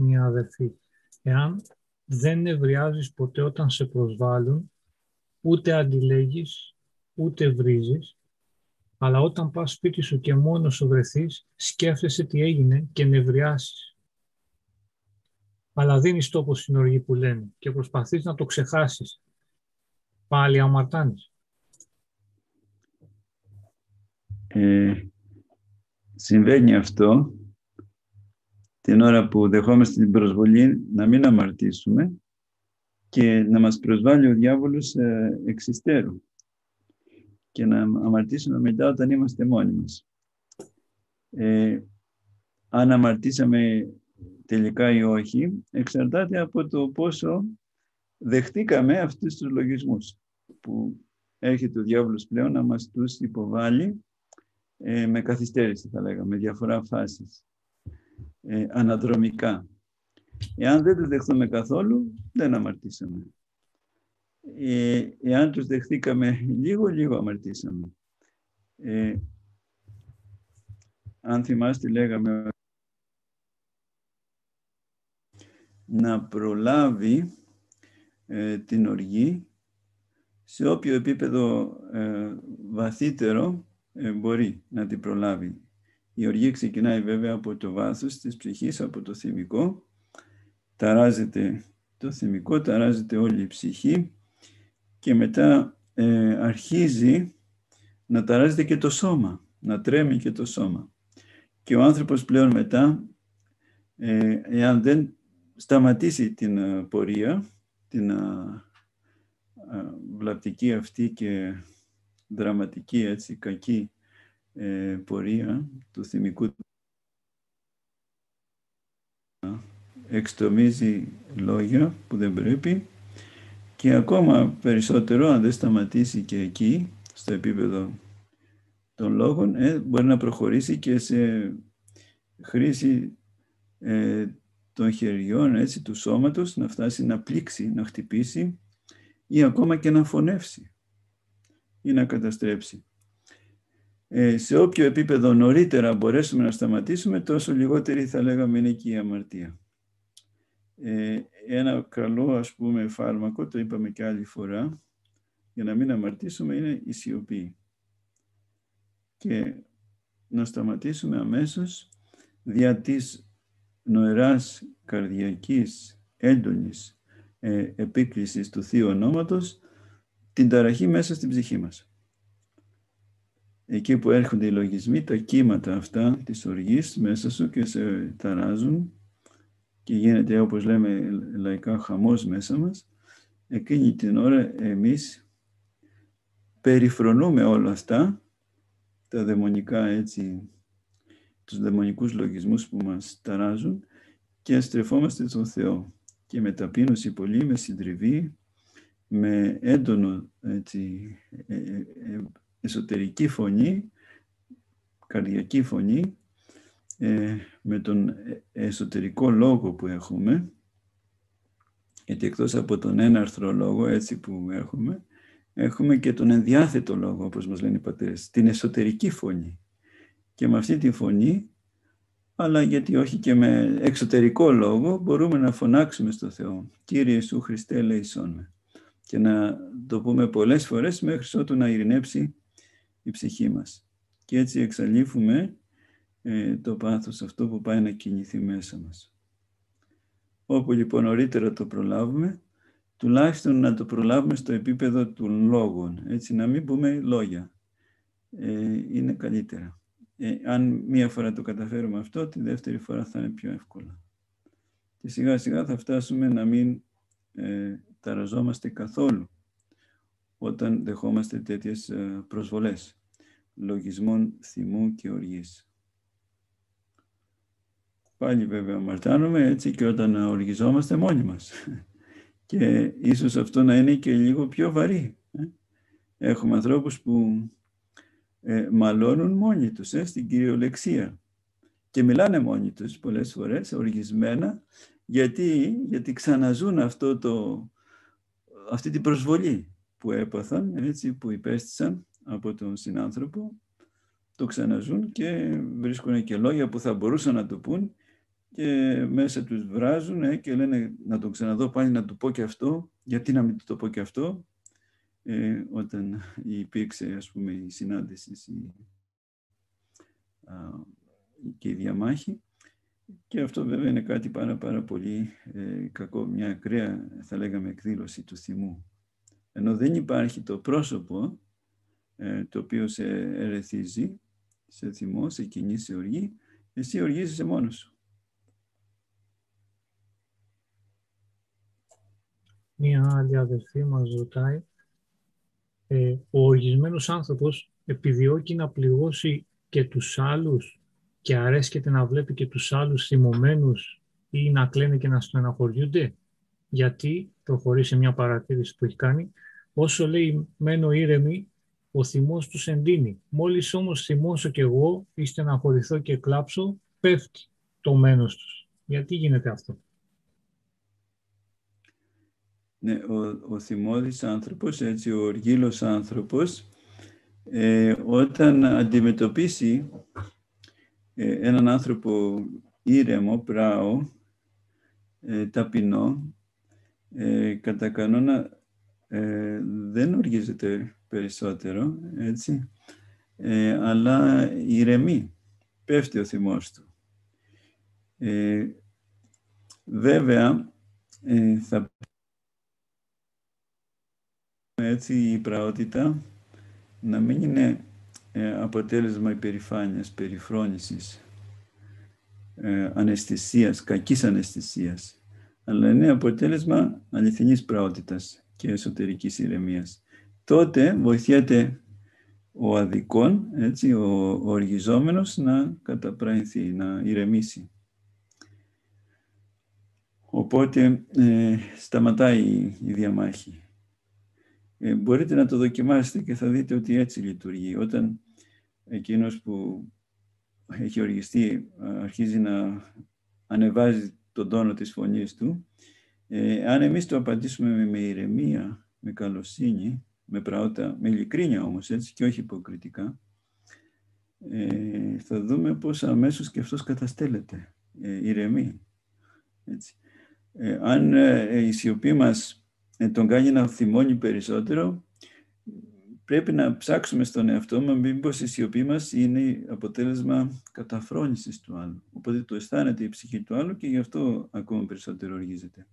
μια αδερφή. Εάν δεν ευριάζεις ποτέ όταν σε προσβάλλουν, ούτε αντιλέγεις, ούτε βρίζεις, αλλά όταν πας σπίτι σου και μόνος σου βρεθείς, σκέφτεσαι τι έγινε και νευριάσεις. Αλλά δίνεις τόπο στην οργή που λένε και προσπαθείς να το ξεχάσεις. Πάλι αμαρτάνεις. Ε, συμβαίνει αυτό την ώρα που δεχόμαστε την προσβολή να μην αμαρτήσουμε και να μας προσβάλλει ο διάβολος ε, εξιστέρου και να αμαρτήσουμε μετά όταν είμαστε μόνοι μας. Ε, αν αμαρτήσαμε τελικά ή όχι, εξαρτάται από το πόσο δεχτήκαμε αυτούς τους λογισμούς που έρχεται ο διάβολος πλέον να μας τους υποβάλει ε, με καθυστέρηση θα λέγαμε, με διαφορά φάσεις, ε, αναδρομικά. Εάν δεν τους δεχθούμε καθόλου, δεν αμαρτήσαμε. Ε, εάν τους δεχθήκαμε λίγο, λίγο αμαρτήσαμε. Ε, αν θυμάστε λέγαμε να προλάβει ε, την οργή σε όποιο επίπεδο ε, βαθύτερο ε, μπορεί να την προλάβει. Η οργή ξεκινάει βέβαια από το βάθος της ψυχής, από το θυμικό. Ταράζεται το θυμικό, ταράζεται όλη η ψυχή και μετά ε, αρχίζει να ταράζεται και το σώμα, να τρέμει και το σώμα. Και ο άνθρωπος πλέον μετά, ε, εάν δεν σταματήσει την ε, πορεία, την βλαπτική αυτή και δραματική, έτσι, κακή πορεία του θυμικού εξτομίζει λόγια που δεν πρέπει και ακόμα περισσότερο, αν δεν σταματήσει και εκεί, στο επίπεδο των λόγων, ε, μπορεί να προχωρήσει και σε χρήση ε, των χεριών, έτσι, του σώματος, να φτάσει να πλήξει, να χτυπήσει ή ακόμα και να φωνεύσει ή να καταστρέψει. Ε, σε όποιο επίπεδο νωρίτερα μπορέσουμε να σταματήσουμε, τόσο λιγότερη θα λέγαμε είναι και η αμαρτία. Ε, ένα καλό ας πούμε φάρμακο, το είπαμε και άλλη φορά, για να μην αμαρτήσουμε είναι η σιωπή. Και να σταματήσουμε αμέσως δια της νοεράς καρδιακής έντονης ε, επίκλησης του Θείου Ονόματος την ταραχή μέσα στην ψυχή μας. Εκεί που έρχονται οι λογισμοί, τα κύματα αυτά της οργής μέσα σου και σε ταράζουν και γίνεται όπως λέμε λαϊκά χαμός μέσα μας, εκείνη την ώρα εμείς περιφρονούμε όλα αυτά, τα δαιμονικά έτσι, τους δαιμονικούς λογισμούς που μας ταράζουν και στρεφόμαστε στον Θεό. Και με ταπείνωση πολύ, με συντριβή, με έντονο έτσι, ε, ε, ε, εσωτερική φωνή, καρδιακή φωνή, με τον εσωτερικό λόγο που έχουμε, γιατί εκτός από τον έναρθρο λόγο, έτσι που έχουμε, έχουμε και τον ενδιάθετο λόγο, όπως μας λένε οι πατέρες, την εσωτερική φωνή. Και με αυτή τη φωνή, αλλά γιατί όχι και με εξωτερικό λόγο, μπορούμε να φωνάξουμε στο Θεό. Κύριε Ιησού Χριστέ, ελέησόν με και να το πούμε πολλές φορές μέχρι ότου να ειρηνέψει η ψυχή μας. Και έτσι εξαλείφουμε ε, το πάθος αυτό που πάει να κινηθεί μέσα μας. Όπου λοιπόν νωρίτερα το προλάβουμε, τουλάχιστον να το προλάβουμε στο επίπεδο των λόγων, έτσι να μην πούμε λόγια. Ε, είναι καλύτερα. Ε, αν μία φορά το καταφέρουμε αυτό, τη δεύτερη φορά θα είναι πιο εύκολα. Και σιγά σιγά θα φτάσουμε να μην ε, ταραζόμαστε καθόλου όταν δεχόμαστε τέτοιες ε, προσβολές λογισμών θυμού και οργής. Πάλι βέβαια αμαρτάνουμε έτσι και όταν οργιζόμαστε μόνοι μας. Και ίσως αυτό να είναι και λίγο πιο βαρύ. Ε. Έχουμε ανθρώπους που ε, μαλώνουν μόνοι τους ε, στην κυριολεξία και μιλάνε μόνοι τους πολλές φορές οργισμένα γιατί, γιατί ξαναζούν αυτό το, αυτή την προσβολή που έπαθαν, έτσι, που υπέστησαν από τον συνάνθρωπο, το ξαναζούν και βρίσκουν και λόγια που θα μπορούσαν να το πούν και μέσα τους βράζουν ε, και λένε να τον ξαναδώ πάλι να του πω και αυτό, γιατί να μην του το πω και αυτό, ε, όταν υπήρξε ας πούμε η συνάντηση η, α, και η διαμάχη. Και αυτό βέβαια είναι κάτι πάρα, πάρα πολύ ε, κακό, μια ακραία θα λέγαμε εκδήλωση του θυμού. Ενώ δεν υπάρχει το πρόσωπο ε, το οποίο σε ερεθίζει, σε θυμό, σε κοινή, σε οργή, εσύ οργίζεσαι μόνος σου. Μία άλλη αδερφή μας ρωτάει, ε, ο οργισμένος άνθρωπος επιδιώκει να πληγώσει και τους άλλους και αρέσκεται να βλέπει και τους άλλους θυμωμένους ή να κλαίνε και να στεναχωριούνται; Γιατί, προχωρεί σε μια παρατήρηση που έχει κάνει, όσο λέει μένω ήρεμη, ο θυμός τους εντείνει. Μόλις όμως θυμώσω κι εγώ ή στεναχωρηθώ και κλάψω, πέφτει το μένος τους. Γιατί γίνεται αυτό; Ναι, ο, ο θυμώδης άνθρωπος, έτσι, ο οργύλος άνθρωπος, ε, όταν αντιμετωπίσει ε, έναν άνθρωπο ήρεμο, πράο, ε, ταπεινό, ε, κατά κανόνα ε, δεν οργίζεται περισσότερο, έτσι, ε, αλλά ηρεμεί, πέφτει ο θυμός του. βέβαια, θα έτσι η πραότητα να μην είναι ε, αποτέλεσμα υπερηφάνειας, περιφρόνησης, ε, αναισθησίας, κακής αναισθησίας, αλλά είναι αποτέλεσμα αληθινής πραότητας και εσωτερικής ηρεμίας. Τότε βοηθιέται ο αδικών, έτσι, ο, ο οργιζόμενος να καταπραγηθεί, να ηρεμήσει. Οπότε ε, σταματάει η διαμάχη. Ε, μπορείτε να το δοκιμάσετε και θα δείτε ότι έτσι λειτουργεί. Όταν εκείνος που έχει οργιστεί αρχίζει να ανεβάζει τον τόνο της φωνής του, ε, αν εμείς το απαντήσουμε με ηρεμία, με καλοσύνη, με πραότα, με ειλικρίνεια όμως έτσι και όχι υποκριτικά, ε, θα δούμε πως αμέσως και αυτός καταστέλλεται, ε, ηρεμή. Έτσι. Ε, αν ε, η σιωπή μας ε, τον κάνει να θυμώνει περισσότερο, πρέπει να ψάξουμε στον εαυτό μας μήπως η σιωπή μας είναι αποτέλεσμα καταφρόνησης του άλλου. Οπότε το αισθάνεται η ψυχή του άλλου και γι' αυτό ακόμα περισσότερο οργίζεται.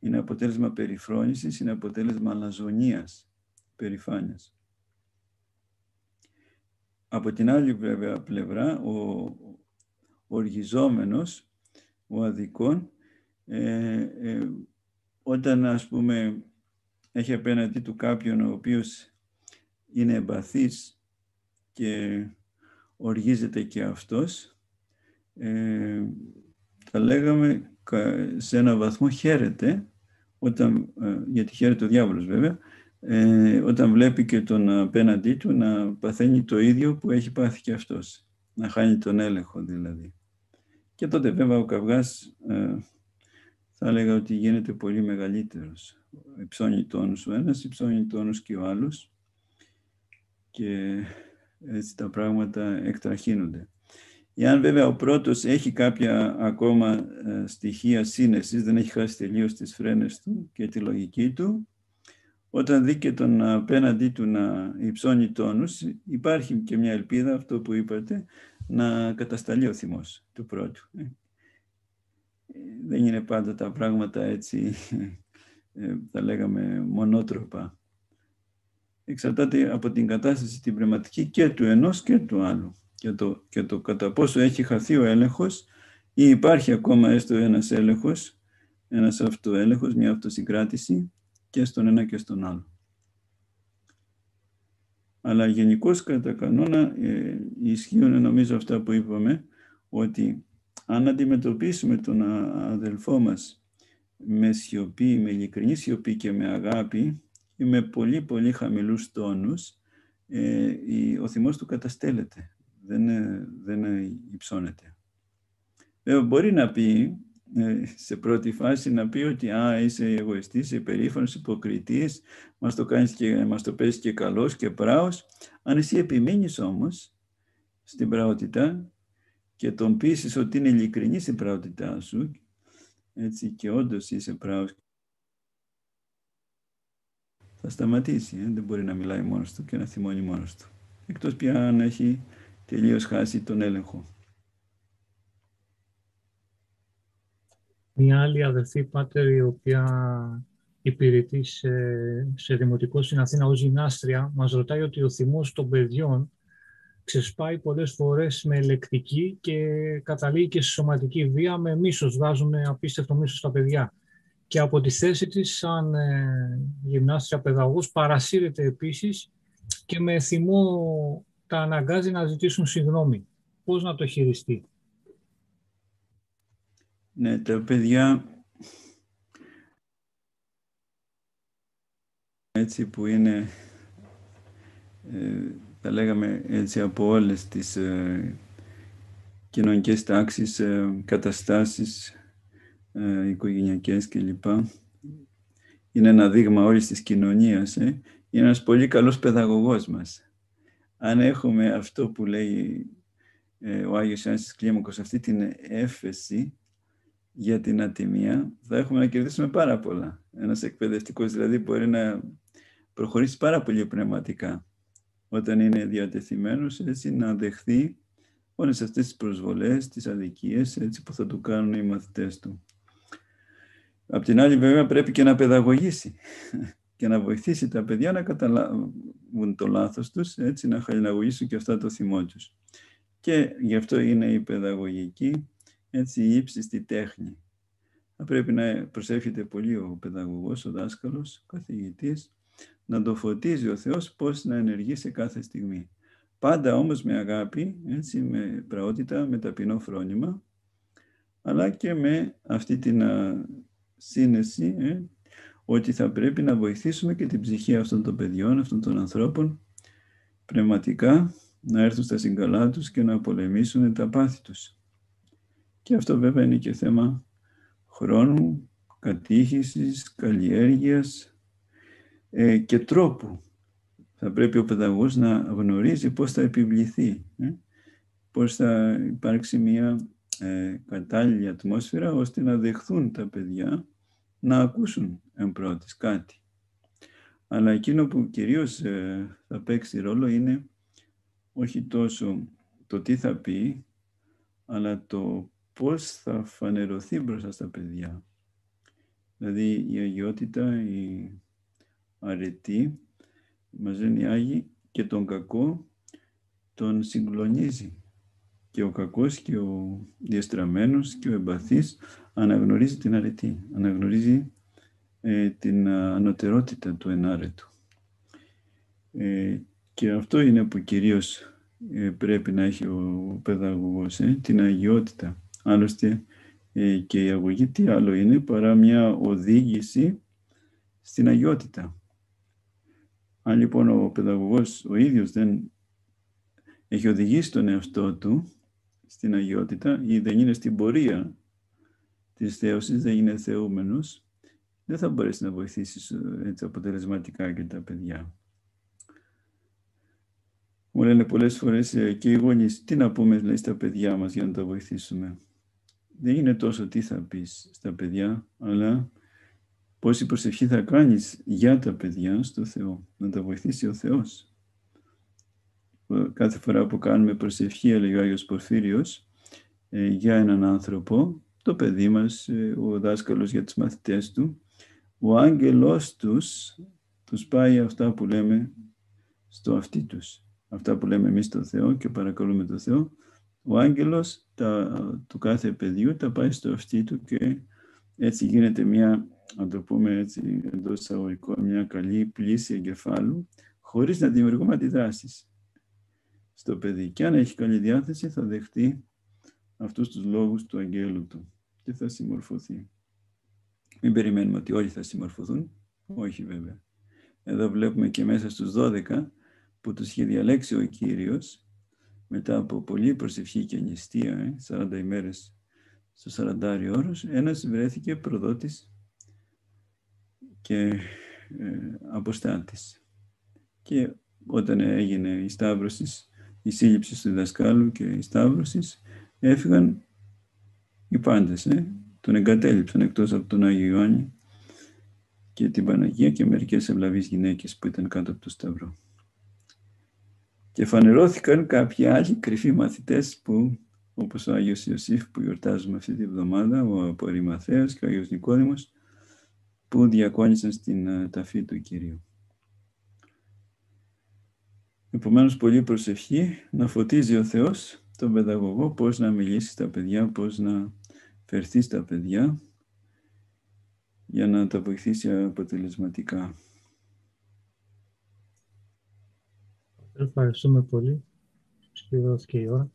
Είναι αποτέλεσμα περιφρόνησης, είναι αποτέλεσμα αλαζονίας, περηφάνειας. Από την άλλη βέβαια πλευρά, ο, ο οργιζόμενος, ο αδικών, ε, ε, όταν ας πούμε έχει απέναντί του κάποιον ο οποίος είναι εμπαθής και οργίζεται και αυτός, ε, θα λέγαμε σε ένα βαθμό χαίρεται, όταν, ε, γιατί χαίρεται ο διάβολος βέβαια, ε, όταν βλέπει και τον απέναντί του να παθαίνει το ίδιο που έχει πάθει και αυτός, να χάνει τον έλεγχο δηλαδή. Και τότε βέβαια ο καυγάς ε, θα έλεγα ότι γίνεται πολύ μεγαλύτερος. Υψώνει τόνους ο ένας, υψώνει τόνους και ο άλλος και έτσι τα πράγματα εκτραχύνονται. Εάν βέβαια ο πρώτος έχει κάποια ακόμα ε, στοιχεία σύνεσης, δεν έχει χάσει τελείως τις φρένες του και τη λογική του, όταν δει και τον απέναντί του να υψώνει τόνους, υπάρχει και μια ελπίδα, αυτό που είπατε, να κατασταλεί ο θυμός του πρώτου δεν είναι πάντα τα πράγματα έτσι, ε, θα λέγαμε, μονότροπα. Εξαρτάται από την κατάσταση την πνευματική και του ενός και του άλλου. Και το, και το κατά πόσο έχει χαθεί ο έλεγχος ή υπάρχει ακόμα έστω ένας έλεγχος, ένας αυτοέλεγχος, μια αυτοσυγκράτηση και στον ένα και στον άλλο. Αλλά γενικώς κατά κανόνα ε, ισχύουν νομίζω αυτά που είπαμε, ότι αν αντιμετωπίσουμε τον αδελφό μας με σιωπή, με ειλικρινή σιωπή και με αγάπη ή με πολύ πολύ χαμηλούς τόνους, ε, ο θυμός του καταστέλλεται, δεν, ε, δεν υψώνεται. Βέβαια μπορεί να πει, ε, σε πρώτη φάση, να πει ότι α, είσαι εγωιστής, είσαι περήφανος, υποκριτής, μας το, κάνεις και, μας το παίζεις και καλός και πράος. Αν εσύ επιμείνεις όμως στην πραότητα, και τον πείσεις ότι είναι ειλικρινή η πραότητά σου, έτσι και όντως είσαι πράος, θα σταματήσει. Ε; Δεν μπορεί να μιλάει μόνος του και να θυμώνει μόνος του. Εκτός πια αν έχει τελείως χάσει τον έλεγχο. Μια άλλη αδερφή πάτερ η οποία υπηρετεί σε, σε δημοτικό στην Αθήνα ως γυμνάστρια μας ρωτάει ότι ο θυμός των παιδιών ξεσπάει πολλές φορές με ελεκτική και καταλήγει και σε σωματική βία με μίσος, βάζουν απίστευτο μίσος στα παιδιά. Και από τη θέση της σαν ε, γυμνάστρια παιδαγωγός παρασύρεται επίσης και με θυμό τα αναγκάζει να ζητήσουν συγγνώμη. Πώς να το χειριστεί; Ναι, τα παιδιά έτσι που είναι ε, τα λέγαμε έτσι από όλες τις ε, κοινωνικές τάξεις, ε, καταστάσεις ε, οικογενειακές κλπ. Είναι ένα δείγμα όλης της κοινωνίας. Ε. Είναι ένας πολύ καλός παιδαγωγός μας. Αν έχουμε αυτό που λέει ε, ο Άγιος Ιωάννης Κλίμακος, αυτή την έφεση για την ατιμία, θα έχουμε να κερδίσουμε πάρα πολλά. Ένας εκπαιδευτικός δηλαδή μπορεί να προχωρήσει πάρα πολύ πνευματικά όταν είναι διατεθειμένος έτσι να δεχθεί όλες αυτές τις προσβολές, τις αδικίες έτσι που θα του κάνουν οι μαθητές του. Απ' την άλλη βέβαια πρέπει και να παιδαγωγήσει και να βοηθήσει τα παιδιά να καταλάβουν το λάθος τους, έτσι να χαλιναγωγήσουν και αυτά το θυμό τους. Και γι' αυτό είναι η παιδαγωγική, έτσι η ύψιστη τέχνη. Θα πρέπει να προσεύχεται πολύ ο παιδαγωγός, ο δάσκαλος, ο καθηγητής, να το φωτίζει ο Θεός πώς να ενεργεί σε κάθε στιγμή. Πάντα όμως με αγάπη, έτσι, με πραότητα, με ταπεινό φρόνημα, αλλά και με αυτή την α, σύνεση ε, ότι θα πρέπει να βοηθήσουμε και την ψυχή αυτών των παιδιών, αυτών των ανθρώπων, πνευματικά, να έρθουν στα συγκαλά τους και να πολεμήσουν τα πάθη τους. Και αυτό βέβαια είναι και θέμα χρόνου, κατήχησης, καλλιέργειας, ε, και τρόπου. Θα πρέπει ο παιδαγωγός να γνωρίζει πώς θα επιβληθεί, ε, πώς θα υπάρξει μια ε, κατάλληλη ατμόσφαιρα ώστε να δεχθούν τα παιδιά να ακούσουν εν πρώτης κάτι. Αλλά εκείνο που κυρίως ε, θα παίξει ρόλο είναι όχι τόσο το τι θα πει, αλλά το πώς θα φανερωθεί μπροστά στα παιδιά. Δηλαδή η αγιότητα, η αρετή, μας λένε οι Άγιοι, και τον κακό τον συγκλονίζει. Και ο κακός και ο διαστραμμένος και ο εμπαθής αναγνωρίζει την αρετή, αναγνωρίζει ε, την ανωτερότητα του ενάρετου. Ε, και αυτό είναι που κυρίως ε, πρέπει να έχει ο παιδαγωγός, ε, την αγιότητα. Άλλωστε και η αγωγή τι άλλο είναι παρά μια οδήγηση στην αγιότητα. Αν λοιπόν ο παιδαγωγός ο ίδιος δεν έχει οδηγήσει τον εαυτό του στην αγιότητα ή δεν είναι στην πορεία της θέωσης, δεν είναι θεούμενος, δεν θα μπορέσει να βοηθήσεις έτσι αποτελεσματικά και τα παιδιά. Μου λένε πολλές φορές ε, και οι γονείς, τι να πούμε λέει, στα παιδιά μας για να τα βοηθήσουμε. Δεν είναι τόσο τι θα πεις στα παιδιά, αλλά πόση προσευχή θα κάνεις για τα παιδιά στο Θεό, να τα βοηθήσει ο Θεός. Κάθε φορά που κάνουμε προσευχή, έλεγε ο Άγιος Πορφύριος, ε, για έναν άνθρωπο, το παιδί μας, ε, ο δάσκαλος για τους μαθητές του, ο άγγελός τους τους πάει αυτά που λέμε στο αυτί τους. Αυτά που λέμε εμείς στο Θεό και παρακαλούμε το Θεό, ο άγγελος τα, του κάθε παιδιού τα πάει στο αυτί του και έτσι γίνεται μια να το πούμε έτσι εντός εισαγωγικών, μια καλή πλήση εγκεφάλου, χωρίς να δημιουργούμε αντιδράσεις στο παιδί. Και αν έχει καλή διάθεση θα δεχτεί αυτούς τους λόγους του αγγέλου του και θα συμμορφωθεί. Μην περιμένουμε ότι όλοι θα συμμορφωθούν. Όχι βέβαια. Εδώ βλέπουμε και μέσα στους 12 που τους είχε διαλέξει ο Κύριος μετά από πολλή προσευχή και νηστεία, 40 ε, ημέρες στο 40 ώρος, ένας βρέθηκε προδότης και ε, αποστάτης. Και όταν έγινε η σταύρωσης, η σύλληψη του δασκάλου και η σταύρωσης, έφυγαν οι πάντες, ε; τον εγκατέλειψαν εκτός από τον Άγιο Ιωάννη και την Παναγία και μερικές ευλαβείς γυναίκες που ήταν κάτω από το Σταυρό. Και φανερώθηκαν κάποιοι άλλοι κρυφοί μαθητές που, όπως ο Άγιος Ιωσήφ που γιορτάζουμε αυτή τη βδομάδα, ο Απορριμαθέας και ο Άγιος Νικόδημος, που διακόνησαν στην ε, ταφή του Κυρίου. Επομένως, πολύ προσευχή να φωτίζει ο Θεός τον παιδαγωγό πώς να μιλήσει στα παιδιά, πώς να φερθεί στα παιδιά για να τα βοηθήσει αποτελεσματικά. Ευχαριστούμε πολύ. Σχεδόθηκε η ώρα.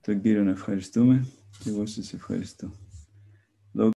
Τον Κύριο να ευχαριστούμε και εγώ σας ευχαριστώ.